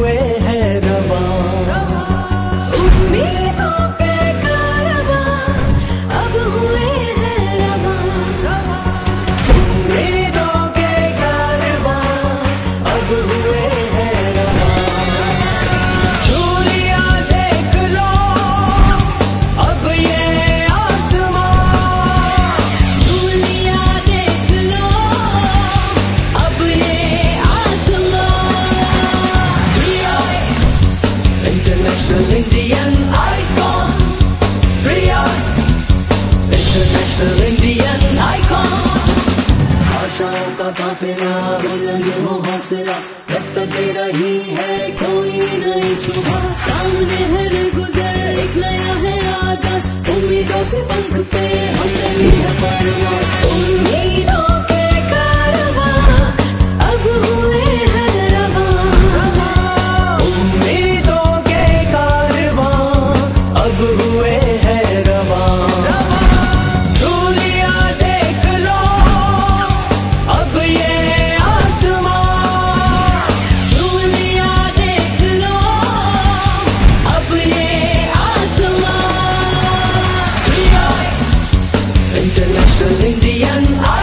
हुए हैं रवा। सुननी Indian icon. Priyar, international Indian icon. का फेरा बुलंद हो हौसला दस्तके रही है कोई नई सुबह सामने है गुजर एक नया है आगाज़ उम्मीदों के International Indian